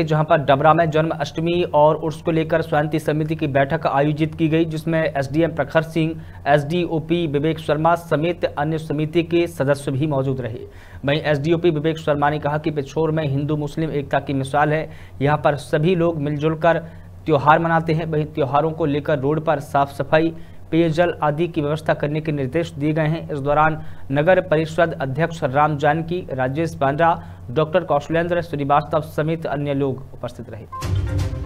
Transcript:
के जहाँ पर डबरा में जन्म अष्टमी और उर्स को लेकर शांति समिति की बैठक आयोजित की गई, जिसमें एसडीएम प्रखर सिंह, एसडीओपी विवेक शर्मा समेत अन्य समिति के सदस्य भी मौजूद रहे। वहीं एसडीओपी विवेक शर्मा ने कहा कि पिछोर में हिंदू, मुस्लिम एकता की मिसाल है। यहाँ पर सभी लोग मिलजुल कर त्यौहार मनाते हैं। वहीं त्योहारों को लेकर रोड पर साफ़ सफ़ाई पेयजल आदि की व्यवस्था करने के निर्देश दिए गए हैं। इस दौरान नगर परिषद अध्यक्ष राम जानकी, राजेश बांड्रा डॉक्टर कौशलेंद्र श्रीवास्तव समेत अन्य लोग उपस्थित रहे।